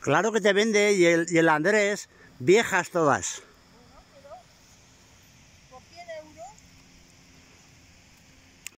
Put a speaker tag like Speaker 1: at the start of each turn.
Speaker 1: Claro que te vende y el, y el Andrés, viejas todas.